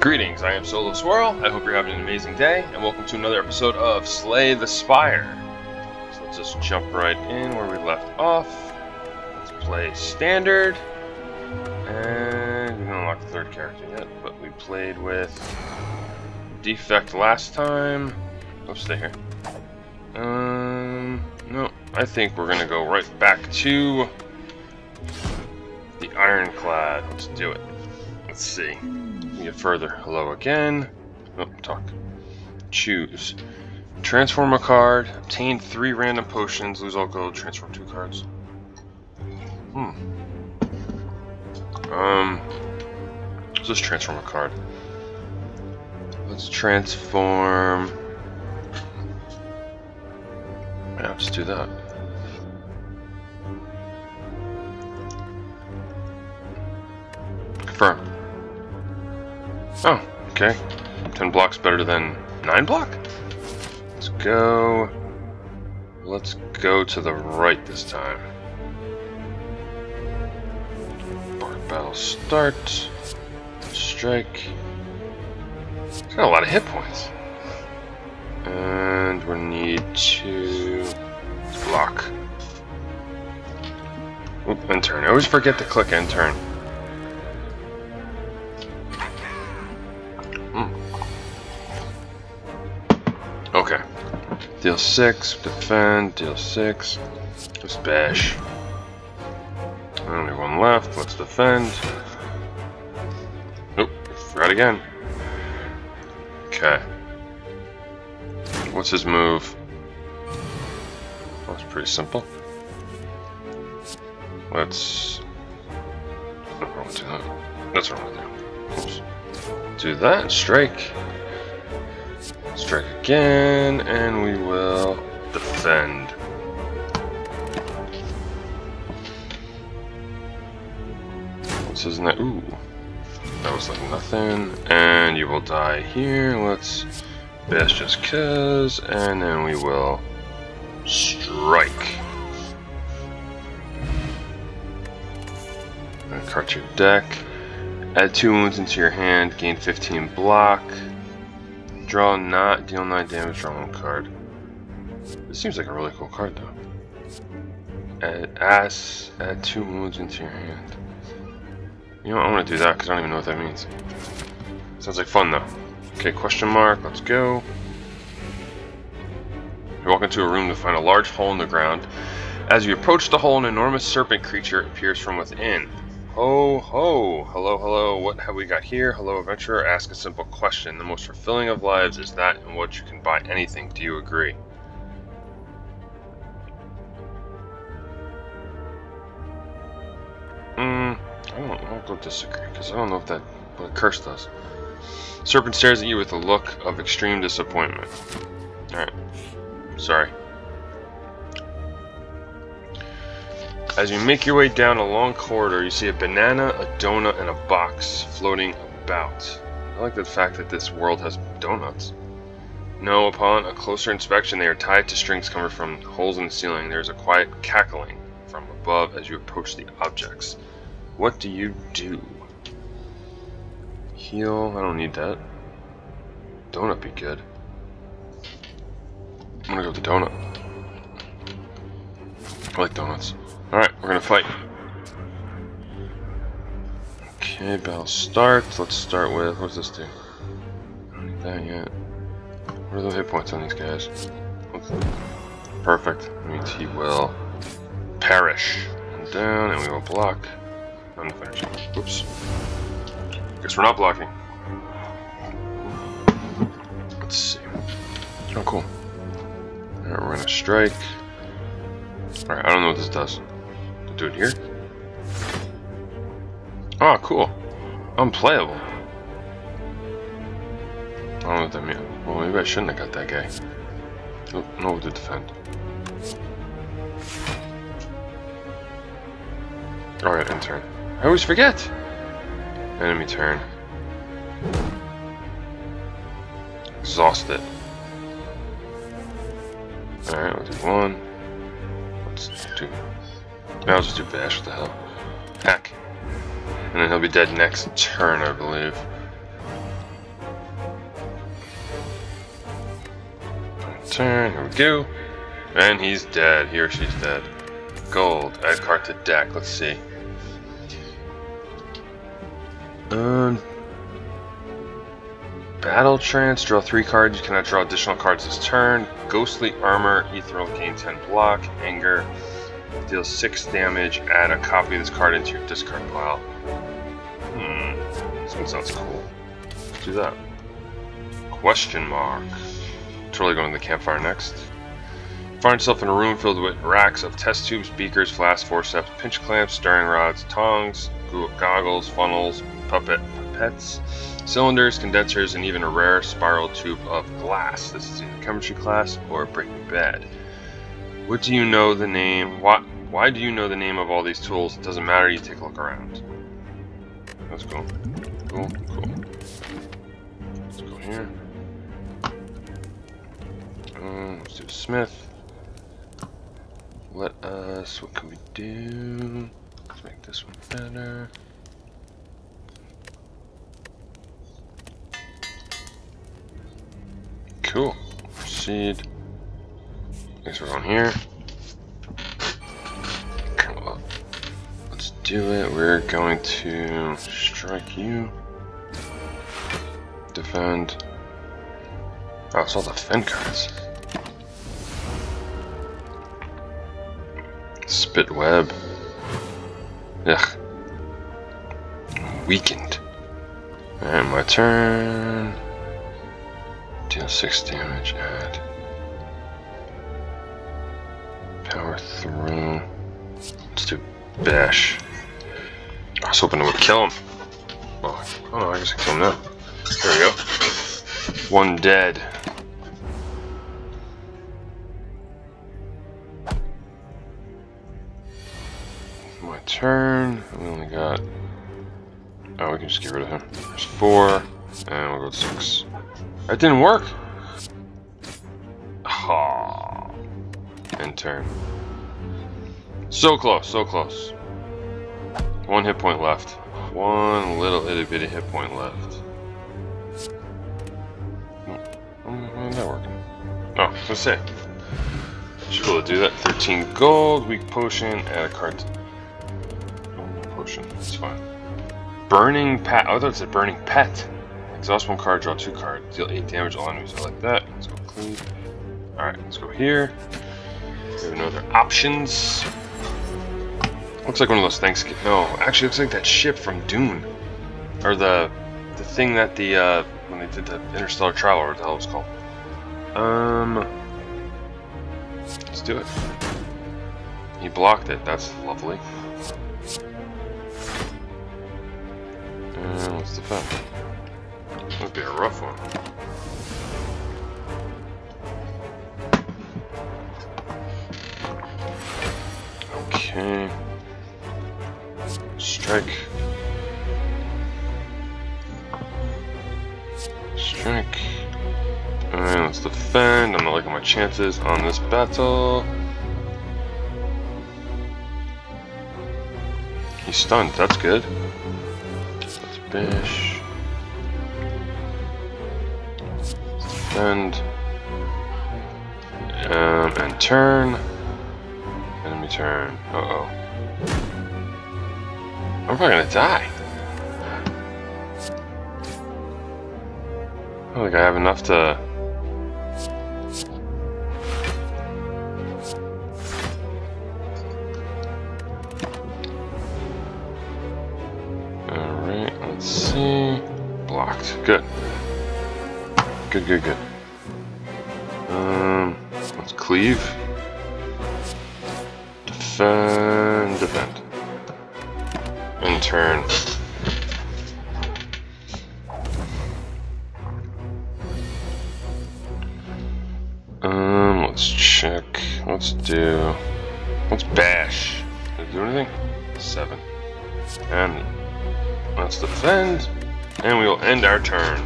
Greetings, I am SoloSwirll. I hope you're having an amazing day, and welcome to another episode of Slay the Spire. So let's just jump right in where we left off. Let's play Standard. And we didn't unlock the third character yet, but we played with Defect last time. Let's stay here. Um, no, I think we're gonna go right back to the Ironclad. Let's do it. Let's see. Get further. Hello again. Oh, talk. Choose. Transform a card. Obtain three random potions. Lose all gold. Transform two cards. Hmm. Um. Let's just transform a card. Let's transform. Yeah, let's do that. Confirm. Oh, okay. 10 blocks better than 9 block? Let's go... Let's go to the right this time. Bark battle start. Strike. It's got a lot of hit points. And we need to block. Oop, and turn. I always forget to click and turn. Deal 6, defend, deal 6. Let's bash. Only one left, let's defend. Nope, forgot again. Okay. What's his move? That's pretty simple. Let's... That's what I'm gonna do. Do that, strike. Strike again, and we will defend. This isn't that. Ooh. That was like nothing. And you will die here. Let's bash just cuz, and then we will strike. Cart your deck. Add two wounds into your hand, gain 15 block. Draw not, deal 9 damage, draw 1 card. This seems like a really cool card though. Add ass, add 2 wounds into your hand. You know what, I want to do that because I don't even know what that means. Sounds like fun though. Okay, question mark, let's go. You walk into a room to find a large hole in the ground. As you approach the hole, an enormous serpent creature appears from within. Ho ho! Hello, hello, what have we got here? Hello, adventurer, ask a simple question. The most fulfilling of lives is that in which you can buy anything. Do you agree? Hmm, I don't go disagree, because I don't know if that, what a curse does. Serpent stares at you with a look of extreme disappointment. Alright. Sorry. As you make your way down a long corridor, you see a banana, a donut, and a box floating about. I like the fact that this world has donuts. No, upon a closer inspection, they are tied to strings coming from holes in the ceiling. There is a quiet cackling from above as you approach the objects. What do you do? Heal? I don't need that. Donut be good. I'm gonna go with the donut. I like donuts. Alright, we're gonna fight. Okay, battle starts. Let's start with, what's this do? I don't that yet. What are the hit points on these guys? Perfect. That means he will perish. And down, and we will block. Finish. Oops. Guess we're not blocking. Let's see. Oh, cool. Alright, we're gonna strike. Alright, I don't know what this does do it here? Oh, cool. Unplayable. I don't know what that means. Well, maybe I shouldn't have got that guy. No, to defend. Alright, end turn. I always forget! Enemy turn. Exhausted. Alright, we'll do one. Now just do bash, what the hell. Heck. And then he'll be dead next turn, I believe. Turn, here we go. And he's dead, he or she's dead. Gold, add card to deck, let's see. Um, Battle Trance, draw three cards, you cannot draw additional cards this turn. Ghostly Armor, Ethereal gain 10 block, Anger. Deals 6 damage. Add a copy of this card into your discard pile. Hmm. This one sounds cool. Let's do that. Question mark. Totally going to the campfire next. Find yourself in a room filled with racks of test tubes, beakers, flasks, forceps, pinch clamps, stirring rods, tongs, goggles, funnels, puppet pipettes, cylinders, condensers, and even a rare spiral tube of glass. This is either chemistry class or Breaking Bad. What do you know the name? What? Why do you know the name of all these tools? It doesn't matter. You take a look around. Let's go. Cool. Cool. Let's go here. Um, let's do Smith. Let us. What can we do? Let's make this one better. Cool. Proceed. Guess we're going here. Do it. We're going to strike you. Defend. Oh, it's all the defend cards. Spit web. Ugh. Weakened. And my turn. Deal 6 damage, add. Power through. Let's do bash. I was hoping it would kill him. Oh, oh I guess I kill him now. There we go. One dead. My turn. We only got. Oh, we can just get rid of him. There's four, and we'll go to six. That didn't work. Ha. End turn. So close, so close. One hit point left. One little itty bitty hit point left. Why is that working? Oh, let's. Should be able to do that. 13 gold, weak potion, add a card. Oh, potion, it's fine. Burning pet. Oh, I thought it said burning pet. Exhaust one card, draw two cards, deal 8 damage all enemies. I like that. Let's go clean. Alright, let's go here. We have no other options. Looks like one of those things. No, actually, looks like that ship from Dune, or the the thing that the uh, when they did the Interstellar Travel, or what the hell it was called. Um, let's do it. He blocked it. That's lovely. And what's the fact? That'd be a rough one. Strike. Strike. And let's defend. I'm not liking my chances on this battle. He's stunned. That's good. Let's bish. Defend. Um, and turn. Enemy turn. Uh oh. I'm probably gonna die. I think I have enough to. Alright, let's see. Blocked. Good. Good, good, good. Um, let's cleave. And turn. Um, let's check. Let's do. Let's bash. Did it do anything? Seven. And let's defend. And we will end our turn.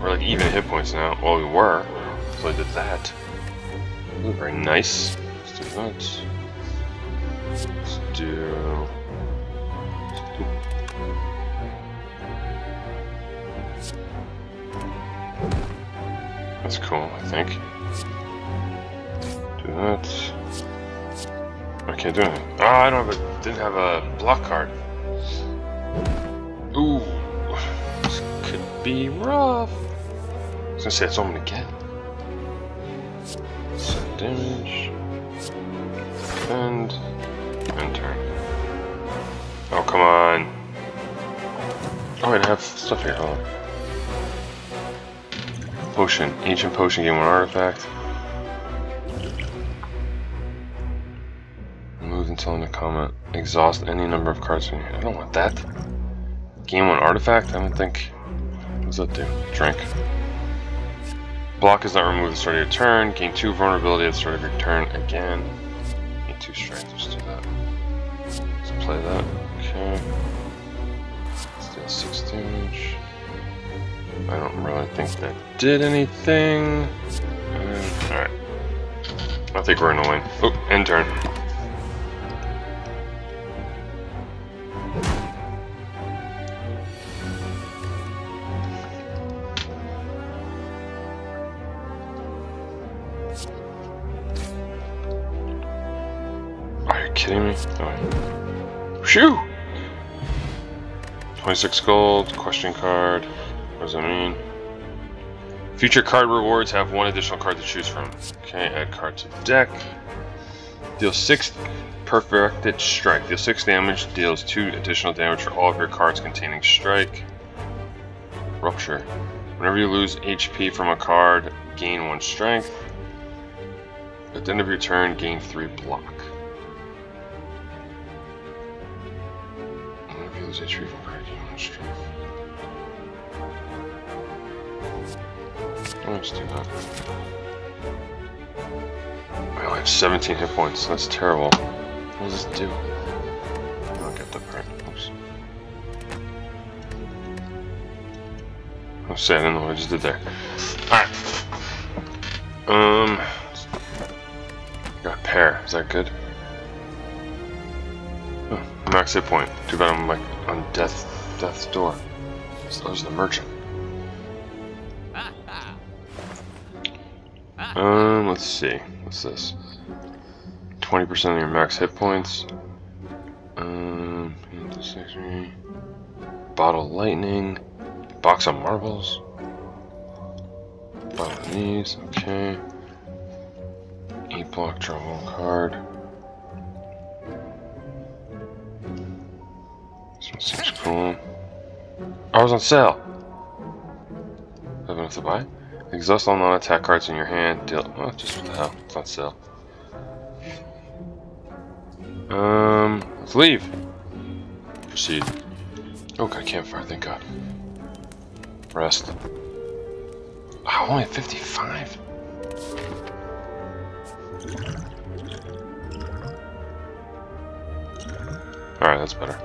We're like even hit points now. Well, we were. So I did that. Very nice. Let's do that. Do. That's cool, I think. Do that. I can't do anything. Oh, I don't have a didn't have a block card. Ooh. This could be rough. I was gonna say it's all I'm gonna damage. And Oh, I have stuff here, hold on. Potion. Ancient potion, Game one artifact. Move until in the comment. Exhaust any number of cards in hand. I don't want that. Game one artifact? I don't think. What does that do? Drink. Block is not removed at the start of your turn. Gain two vulnerability at the start of your turn again. Gain two strength. Let's do that. Let's play that. Okay. Let's do six damage. I don't really think that did anything. Uh, Alright. I think we're in the win. Oh, end turn. Are you kidding me? Oh. Shoo! 26 gold, question card. What does that mean? Future card rewards have one additional card to choose from. Okay, add card to deck. Deal 6 perfected strike. Deal 6 damage, deals 2 additional damage for all of your cards containing strike. Rupture. Whenever you lose HP from a card, gain 1 strength. At the end of your turn, gain 3 block. Whenever you lose HP from a card, gain 1 strength. Let's do that. I only have 17 hit points. That's terrible. What does this do? I'll get the part. Oops. Oh, say I know what I just did there. Alright. Um. Got a pair. Is that good? Oh, max hit point. Too bad I'm like on death, death's door. So there's the merchant. Um, let's see. What's this? 20% of your max hit points. Um, bottle lightning. Box of marbles. Bottle of these. Okay. Eight block draw one card. This one seems cool. I was on sale. I have enough to buy? Exhaust all non-attack cards in your hand. Deal. Oh, just what the hell? It's on sale. Um, let's leave. Proceed. Oh, got campfire. Thank God. Rest. Wow, only 55. Alright, that's better.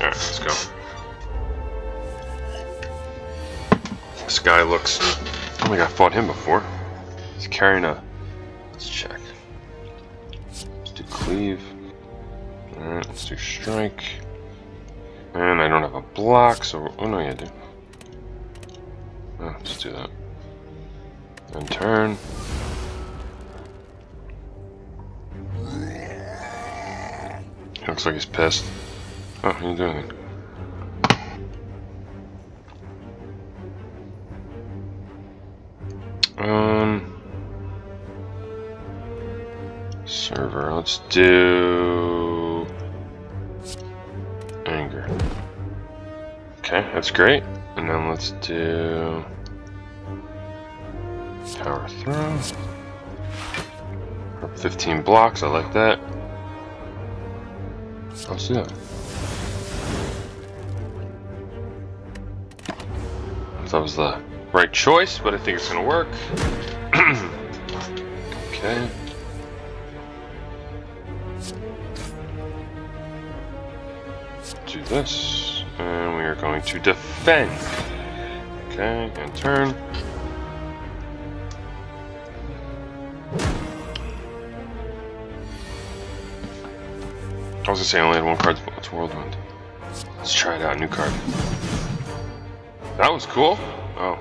Alright, let's go. This guy looks... My god, I fought him before. He's carrying a... Let's check. Let's do cleave. Alright, let's do strike. And I don't have a block, so... Oh no, yeah, I do. Oh, let's do that. And turn. He looks like he's pissed. Oh, he didn't do anything. Let's do anger. Okay, that's great. And then let's do Power Through. 15 blocks. I like that. Let's do that. That was the right choice, but I think it's gonna work. This, and we are going to defend. Okay, and turn. I was gonna say I only had one card. It's Whirlwind. Let's try it out. New card. That was cool. Oh,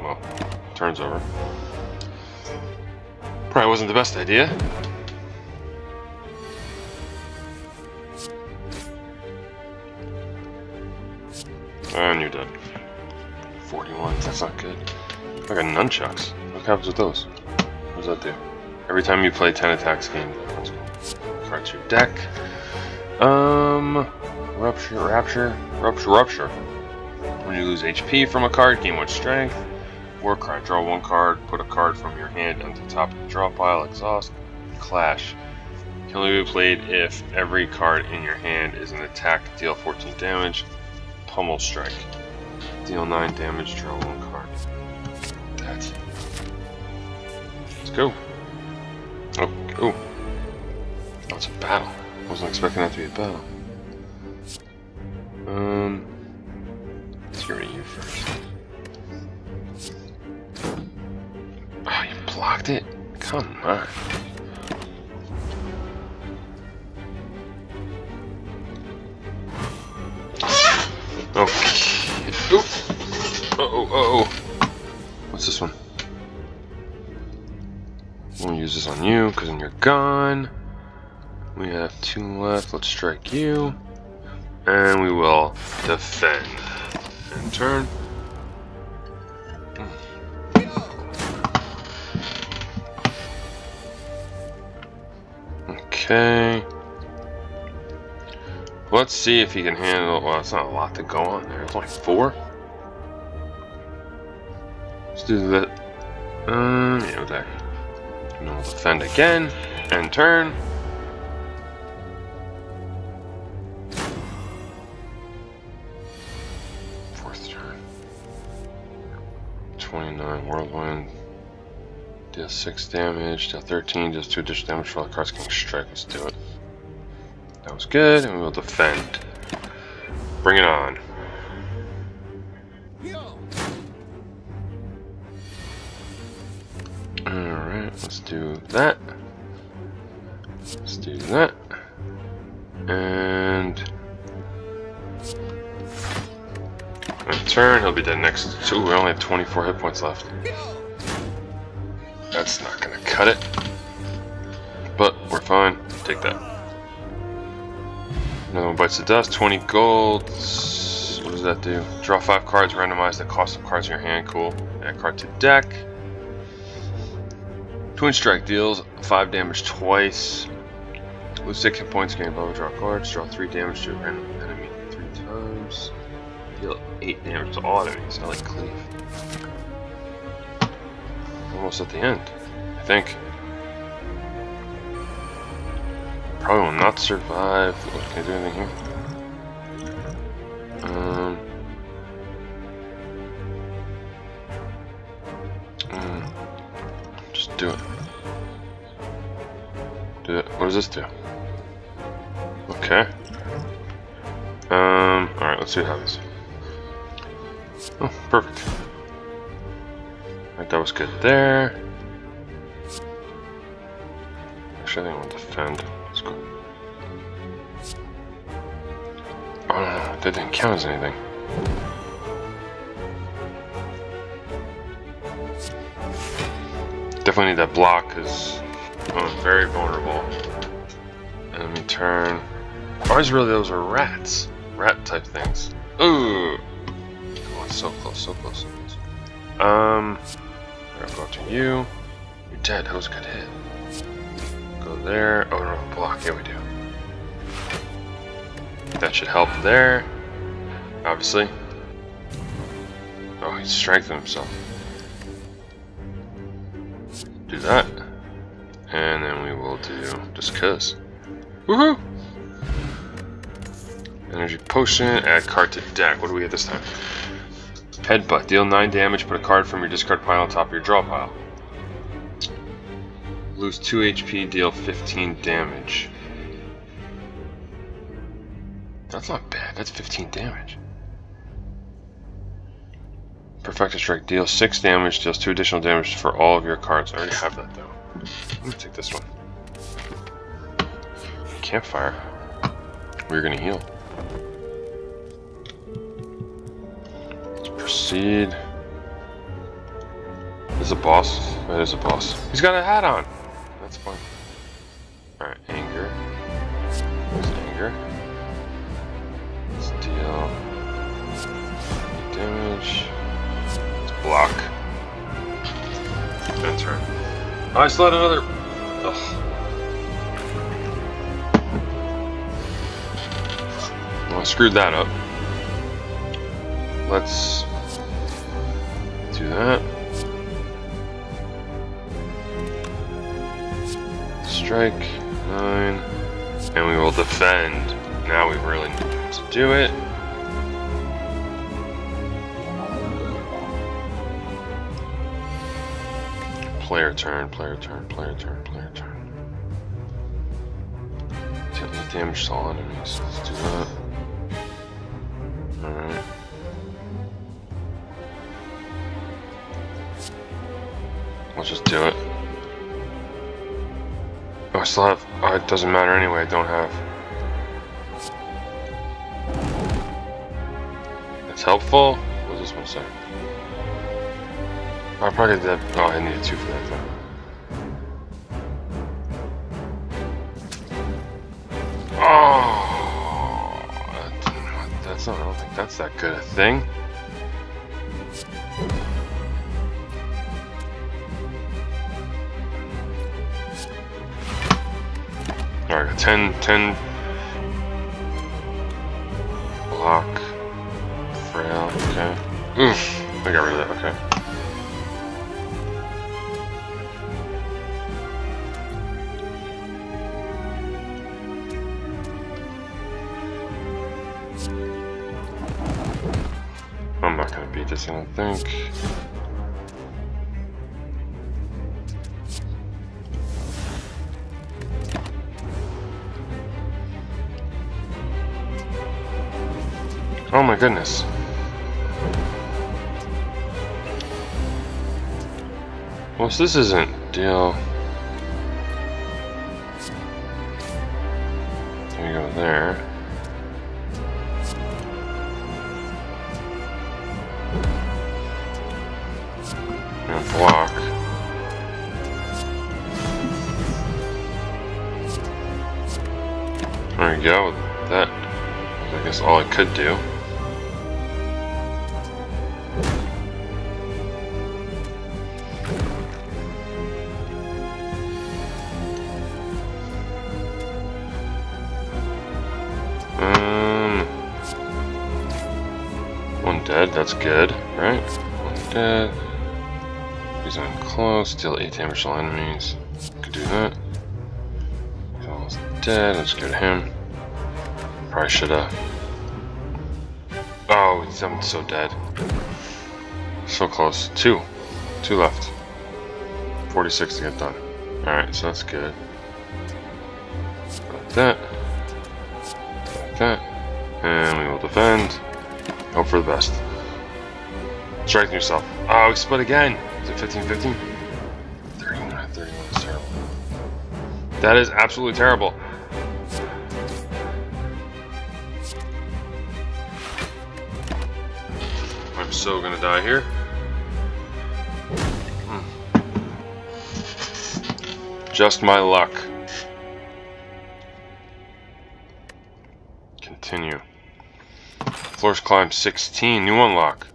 well. turns over. Probably wasn't the best idea. And you're dead. 41, that's not good. I got nunchucks. What happens with those? What does that do? Every time you play 10 attacks game. Cards your deck. Um, Rupture, Rapture, Rupture, Rupture. When you lose HP from a card, gain one strength. Warcry, draw one card, put a card from your hand onto the top of the draw pile, exhaust, clash. Can only be played if every card in your hand is an attack, deal 14 damage. Pommel Strike. Deal 9 damage, draw one card. That's Let's go. Oh, oh. That's a battle. I wasn't expecting that to be a battle. Um, let's get rid of you first. Oh, you blocked it? Come on. Okay. Oop. Uh oh, uh oh. What's this one? We'll use this on you, because then you're gone. We have two left. Let's strike you. And we will defend. And turn. Okay. Let's see if he can handle. Well, it's not a lot to go on there. It's only four. Let's do that. Um, yeah, there. And we'll defend again. And turn. Fourth turn. 29 whirlwind. Deal 6 damage. Deal 13. Does 2 additional damage for all the cards getting strike. Let's do it. That was good, and we'll defend. Bring it on. Alright, let's do that. Let's do that. And... Turn, he'll be dead next. Ooh, we only have 24 hit points left. That's not gonna cut it. But, we're fine. Take that. Another one bites the dust. 20 gold. What does that do? Draw 5 cards, randomize the cost of cards in your hand. Cool. Add card to deck. Twin Strike deals 5 damage twice. Lose 6 hit points, gain above draw cards. Draw 3 damage to a random enemy 3 times. Deal 8 damage to all enemies. I like Cleave. Almost at the end, I think. Probably will not survive. What, can I do anything here? Um. Mm, just do it. Do it. What does this do? Okay. Um. All right. Let's see what happens. Oh, perfect. Right, that was good there. Actually, I think I want to defend. Count as anything. Definitely need that block because I'm very vulnerable. Enemy turn. Ours really those are rats. Rat type things. Ooh! Oh, so close, so close, so close. Um, I'm gonna go to you. You're dead. That was a good hit. Go there. Oh no, block. Yeah, we do. That should help there. Obviously. Oh, he's strengthened himself. Do that. And then we will do just cuz. Woohoo! Energy potion, add card to deck. What do we get this time? Headbutt. Deal 9 damage, put a card from your discard pile on top of your draw pile. Lose 2 HP, deal 15 damage. That's not bad, that's 15 damage. Perfected Strike, deals 6 damage, deals 2 additional damage for all of your cards. I already have that though. I'm gonna take this one. Campfire. We're gonna heal. Let's proceed. this a boss? That is a boss. He's got a hat on. That's fun. Alright, anger. Block. Oh, I had another. Ugh. Well, I screwed that up. Let's do that. Strike, nine, and we will defend. Now we really need to do it. Player turn, player turn, player turn, player turn. Take damage to all enemies. Let's do that. Alright. Let's just do it. Oh, I still have. Oh, it doesn't matter anyway. I don't have. It's helpful. What does this one say? I probably did. that. Oh, I needed two for that though. Oh, that's not. I don't think that's that good a thing. Alright, 10, 10 this isn't deal. Um, one dead, that's good, right? One dead. He's on close, deal 8 damage to all enemies. Could do that. He's almost dead, let's go to him. Probably should have. Oh, I'm so dead. So close. Two. Two left. 46 to get done. Alright, so that's good. Like that. That. And we will defend. Hope for the best. Strike yourself. Oh, we split again. Is it 15 15? 31 31 is terrible. That is absolutely terrible. I'm so gonna die here. Hmm. Just my luck. Floors climb 16. New unlock.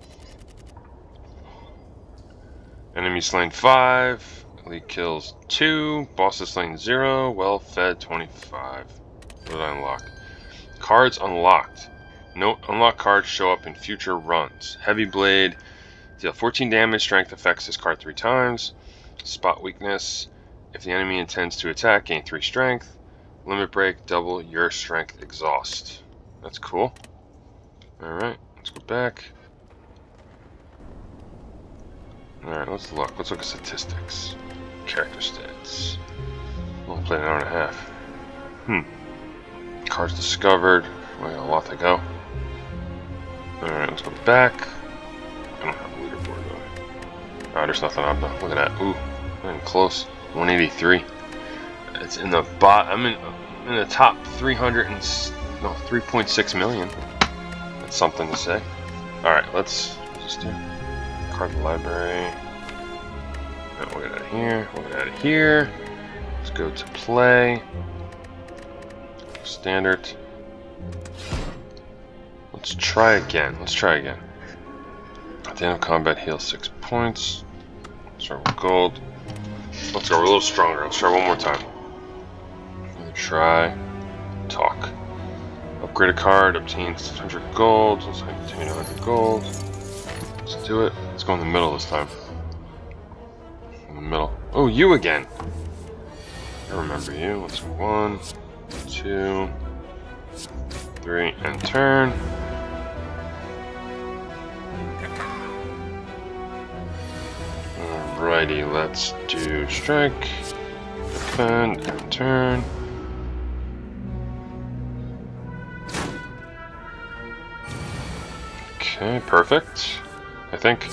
Enemy slain 5. Elite kills 2. Bosses slain 0. Well fed 25. What did I unlock? Cards unlocked. Note, unlock cards show up in future runs. Heavy Blade, deal 14 damage, strength affects this card 3 times. Spot weakness, if the enemy intends to attack, gain 3 strength. Limit break, double your strength exhaust. That's cool. Alright, let's go back. Alright, let's look. Let's look at statistics. Character stats. Only played an hour and a half. Hmm. Cards discovered. We got a lot to go. Alright, let's go back. I don't have a leaderboard though. Oh, there's nothing there. Look at that. Ooh, I'm close. 183. It's in the bot. I'm in in the top 300 and no 3.6 million. Something to say. All right, let's just do card the library. we'll get out of here. We'll get out of here. Let's go to play. Standard. Let's try again. Let's try again. At the end of combat, heal six points. Start with gold. Let's go. We're a little stronger. Let's try one more time. Try. Talk. Upgrade a card. Obtain 600 gold. Let's obtain 100 gold. Let's do it. Let's go in the middle this time. In the middle. Oh, you again. I remember you. Let's go one, two, three, and turn. Alrighty, let's do strike, defend, and turn. Okay, perfect. I think.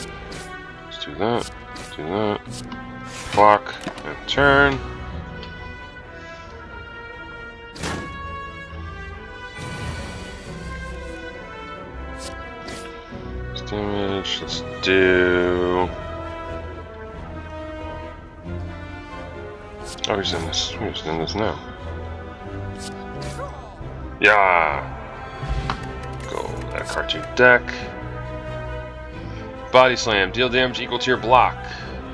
Let's do that, do that. Block, and turn. damage, let's do... Oh, he's in this. He's in this now. Yeah. Go that cartoon deck. Body slam. Deal damage equal to your block.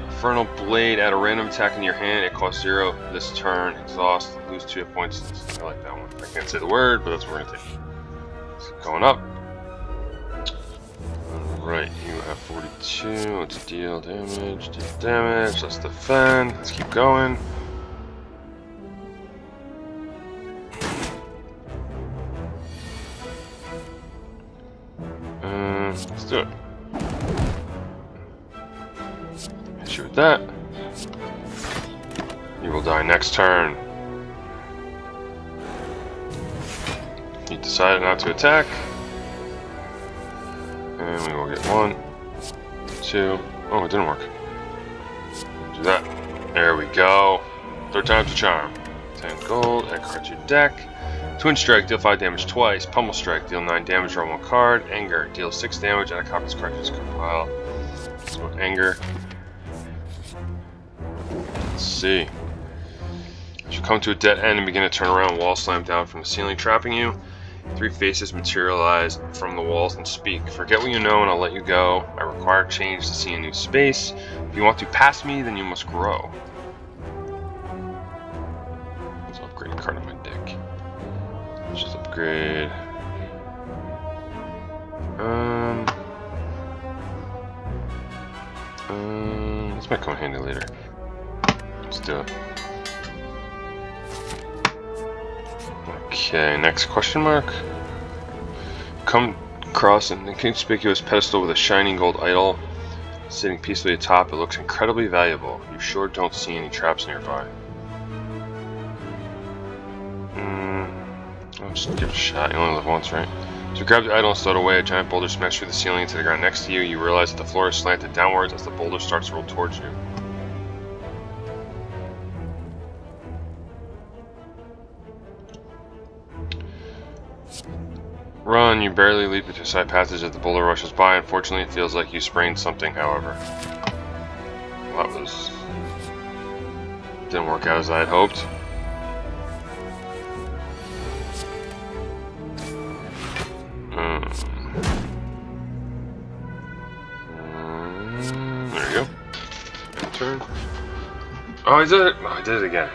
Infernal blade. Add a random attack in your hand. It costs zero this turn. Exhaust. Lose two hit points. I like that one. I can't say the word, but that's what we're gonna take. It's going up. Right, you have 42. Let's deal damage. Deal damage. Let's defend. Let's keep going. Uh, let's do it. That. You will die next turn. You decided not to attack. And we will get one, two. Oh, it didn't work. Do that. There we go. Third time's a charm. 10 gold, add card to deck. Twin Strike, deal 5 damage twice. Pommel Strike, deal 9 damage, draw 1 card. Anger, deal 6 damage, add a copy to this card pile. Let's go Anger. Let's see. As you come to a dead end and begin to turn around, wall slam down from the ceiling, trapping you. Three faces materialize from the walls and speak. Forget what you know and I'll let you go. I require change to see a new space. If you want to pass me, then you must grow. Let's upgrade card on my deck. Let's just upgrade. Um. Um. This might come in handy later. Do it. Okay, next question mark. Come across an inconspicuous pedestal with a shining gold idol sitting peacefully atop. It looks incredibly valuable. You sure don't see any traps nearby. Mm, I'll just give it a shot. You only live once, right? So grab the idol and start away. A giant boulder smashes through the ceiling into the ground next to you. You realize that the floor is slanted downwards as the boulder starts to roll towards you. Run, you barely leap into side passage as the boulder rushes by. Unfortunately, it feels like you sprained something, however. Well, that was... Didn't work out as I had hoped. Mm. Mm, there you go. Turn. Oh, I did it! Oh, I did it again.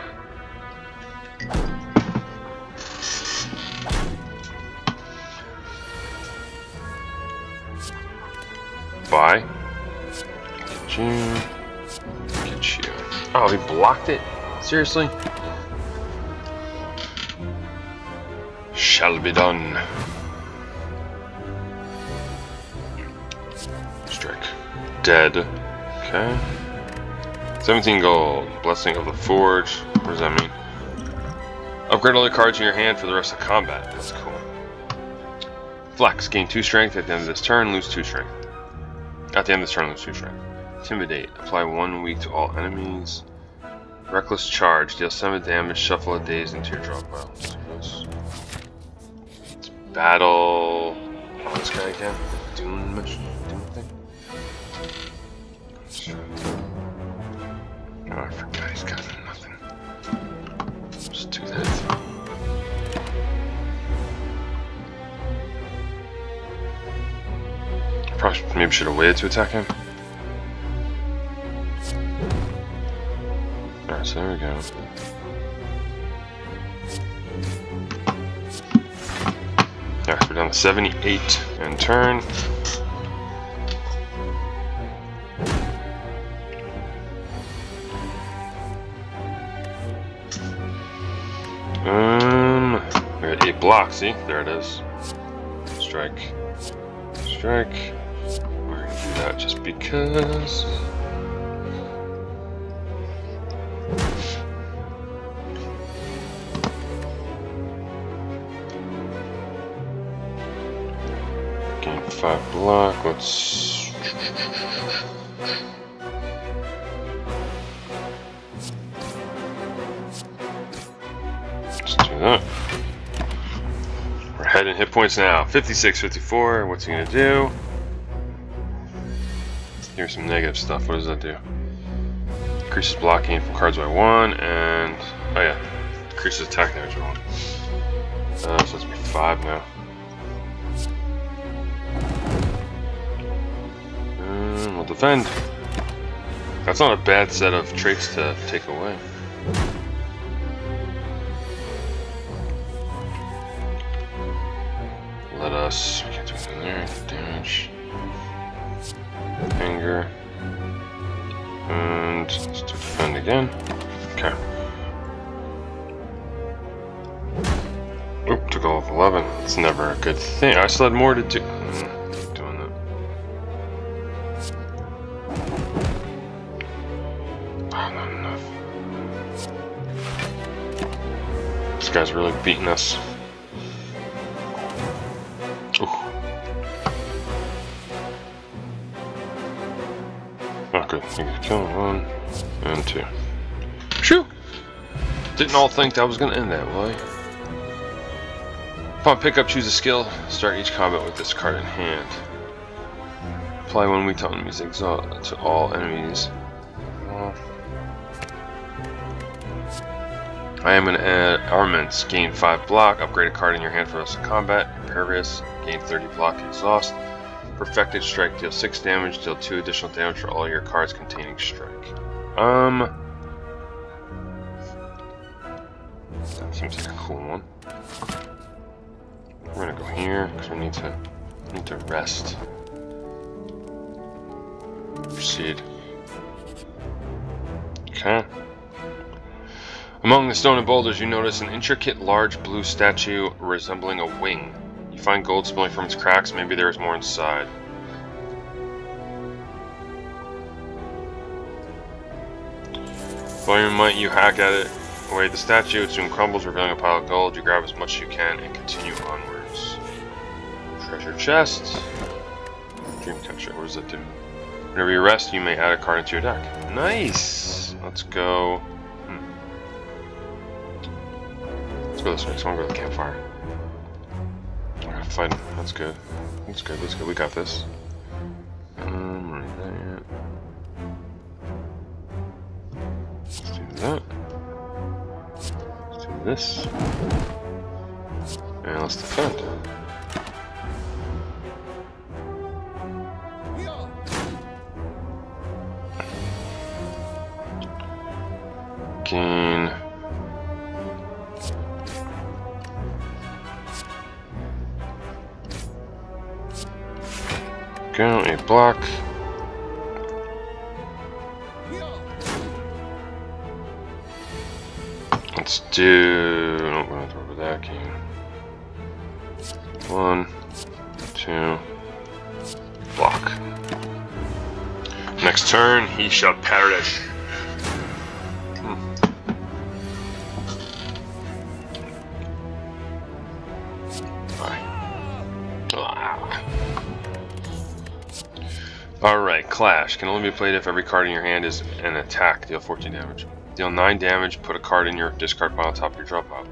He blocked it? Seriously? Shall be done. Strike. Dead. Okay. 17 gold. Blessing of the Forge. What does that mean? Upgrade all the cards in your hand for the rest of combat. That's cool. Flex. Gain 2 strength at the end of this turn. Lose 2 strength. At the end of this turn, lose 2 strength. Intimidate. Apply 1 weak to all enemies. Reckless Charge. Deal 7 damage, shuffle a daze into your draw pile. Let's battle... Oh, this guy again. Doom, Doom thing? Oh, I forgot he's got nothing. Just do that. Maybe should have waited to attack him. There we go. Alright, we're down to 78 and turn. Um, we're at eight blocks, see? There it is. Strike. Strike. We're gonna do that just because. Five block. Let's. Let's do that. We're heading hit points now. 56, 54. What's he gonna do? Here's some negative stuff. What does that do? Increases blocking from cards by one, and oh yeah, increases attack damage by one. Uh, so it's be five now. Defend. That's not a bad set of traits to take away. Let us. Do anything there. Damage. Anger. And let's do defend again. Okay. Oop, took all of 11. It's never a good thing. I still had more to do. Really beating us. Ooh. Oh, good. You kill one and two. Shoo! Didn't all think that was to end that way. Upon pickup, choose a skill. Start each combat with this card in hand. Apply one weak enemies, exalt to all enemies. I am an uh, armaments. Gain 5 block. Upgrade a card in your hand for rest of combat. Impervious. Gain 30 block. Exhaust. Perfected strike. Deal 6 damage. Deal 2 additional damage for all your cards containing strike. Um. That seems like a cool one. We're gonna go here because we need to need to rest. Proceed. Okay. Among the stone and boulders, you notice an intricate, large blue statue resembling a wing. You find gold spilling from its cracks. Maybe there is more inside. Your might, you hack at it. Away the statue, it soon crumbles, revealing a pile of gold. You grab as much as you can and continue onwards. Treasure chest. Dream catcher, what does that do? Whenever you rest, you may add a card into your deck. Nice! Let's go. Let's go this way. So I go to the campfire. I gotta fight. That's good. That's good. That's good. We got this. Um, that at? Let's do that. Let's do this. And let's defend. Gain. Block. Let's do. We're gonna throw that game. One, two, block. Next turn, he shall Clash. Can only be played if every card in your hand is an attack. Deal 14 damage. Deal 9 damage, put a card in your discard pile on top of your draw pile.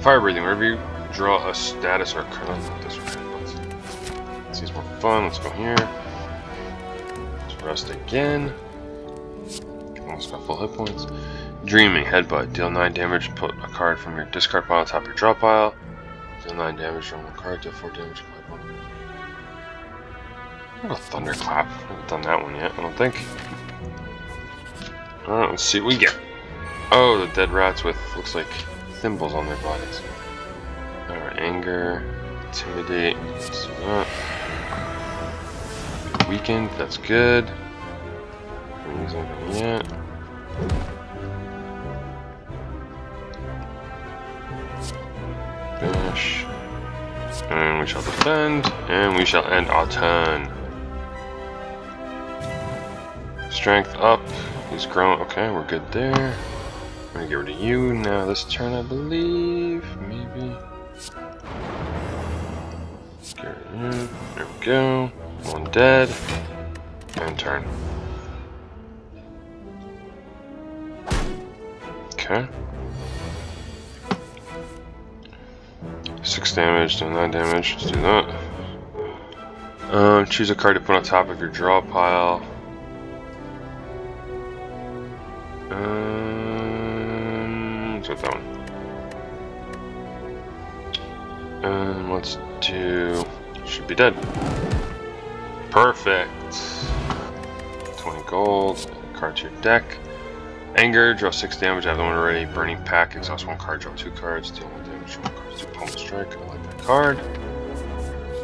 Fire breathing. Whenever you draw a status or a card. Let's, let's more fun. Let's go here. Let's rest again. Almost got full hit points. Dreaming. Headbutt. Deal 9 damage, put a card from your discard pile on top of your draw pile. Deal 9 damage from one card, deal 4 damage. A thunderclap. I haven't done that one yet, I don't think. Alright, let's see what we get. Oh, the dead rats with, looks like, thimbles on their bodies. Alright, anger, intimidate, let's that. Weakened, that's good. Anything yet. Dash. And we shall defend, and we shall end our turn. Strength up. He's grown. Okay, we're good there. I'm gonna get rid of you now this turn, I believe. Maybe. Get rid of you. There we go. One dead. And turn. Okay. Six damage, do nine damage. Let's do that. Um, choose a card to put on top of your draw pile. Um, let's get that one. And let's do. Should be dead. Perfect. 20 gold. Card to your deck. Anger, draw 6 damage. I have the one already. Burning Pact, exhaust one card, draw 2 cards. Deal 1 damage, draw 1 card. Pommel Strike. I like that card.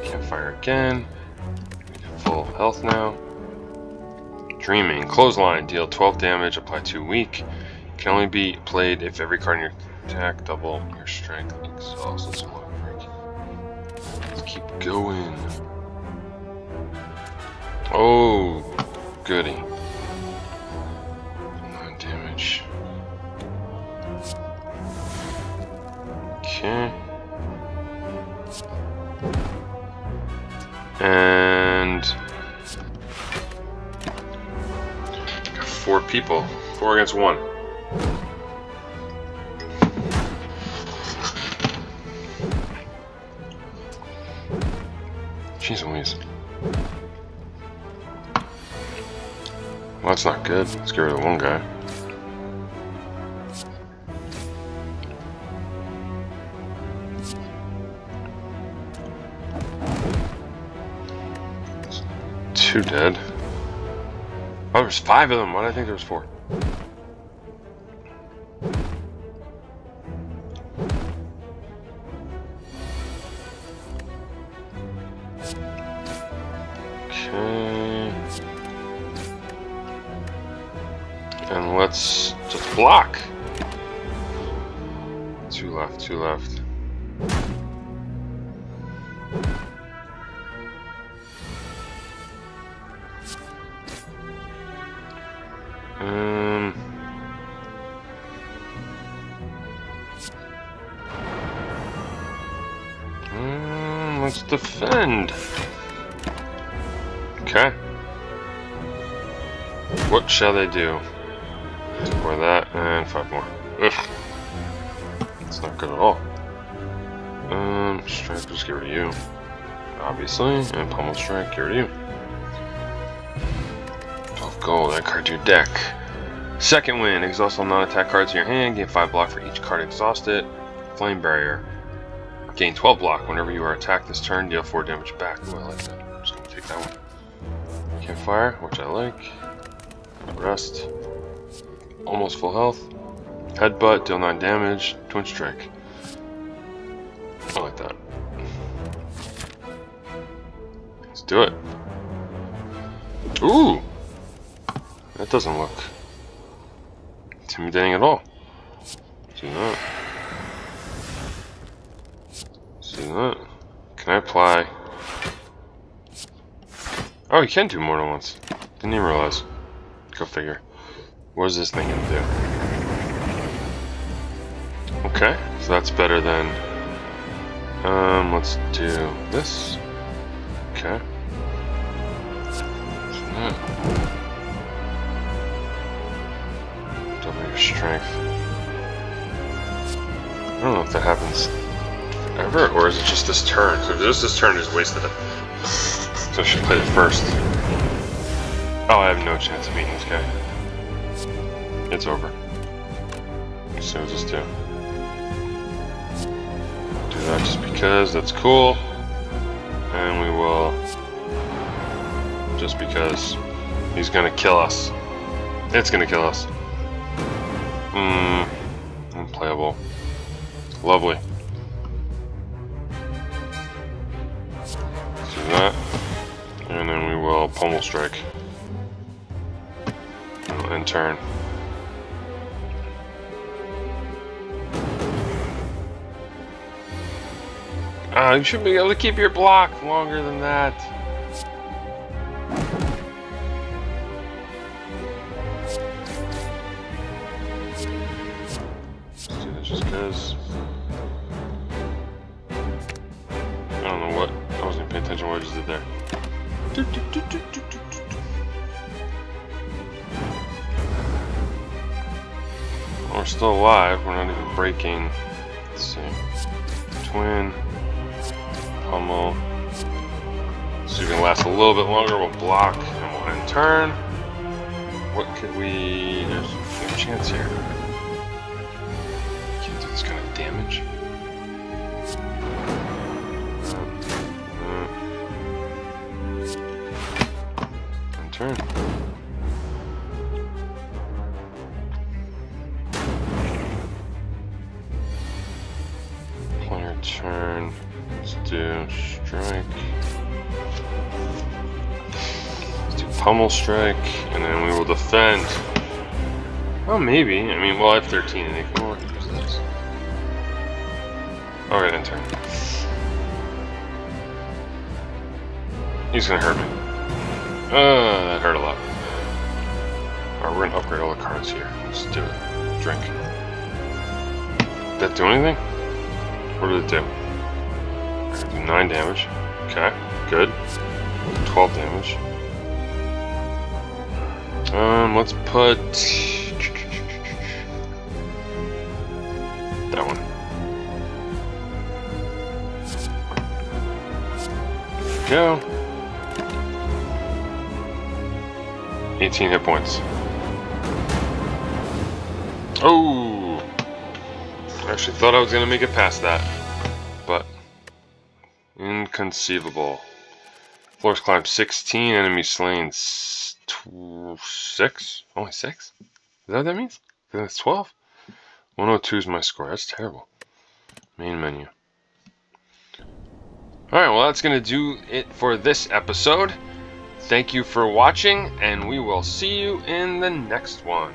Can't fire again. Full health now. Dreaming. Clothesline. Deal 12 damage. Apply 2 weak. Can only be played if every card in your attack double your strength. Let's, Let's keep going. Oh, goody. People. Four against one. Jeez Louise. Well, that's not good. Let's get rid of one guy. Two dead. Oh, there's five of them. Why did I think there was four? Defend. Okay. What shall they do? Of that, and five more. Ugh. It's not good at all. Um, strike, just get rid of you. Obviously, and pommel strike, get rid of you. 12 gold, add card to your deck. Second wind, exhaust all non-attack cards in your hand, gain 5 block for each card exhausted. Flame barrier. Gain 12 block whenever you are attacked this turn, deal 4 damage back. Ooh, I like that. I'm just gonna take that one. Campfire, which I like. Rest. Almost full health. Headbutt, deal 9 damage. Twin strike. I like that. Let's do it. Ooh! That doesn't look intimidating at all. See that? That? Can I apply? Oh, you can do more than once. Didn't even realize. Go figure. What is this thing gonna do? Okay, so that's better than. Um, let's do this. Okay. Double your strength. I don't know if that happens ever, or is it just this turn? So just this turn is wasted. So I should play it first. Oh, I have no chance of beating this guy. It's over. So just do. Do that just because that's cool. And we will just because he's gonna kill us. It's gonna kill us. Mmm, unplayable. Lovely. That, and then we will pommel strike and turn. Ah, you should be able to keep your block longer than that. Turn. Pummel strike, and then we will defend. Well, maybe. I mean, well, I have 13, and can well, use this. Alright, end turn. He's gonna hurt me. Uh, that hurt a lot. Alright, we're gonna upgrade all the cards here. Let's do it. Drink. Did that do anything? What did it do? do 9 damage. Okay, good. 12 damage. Um, let's put... That one. Go. 18 hit points. Oh! I actually thought I was gonna make it past that. But Inconceivable. Floors climbed 16, enemy slain 6? Only 6? Is that what that means? Because that's 12? 102 is my score. That's terrible. Main menu. Alright, well that's going to do it for this episode. Thank you for watching, and we will see you in the next one.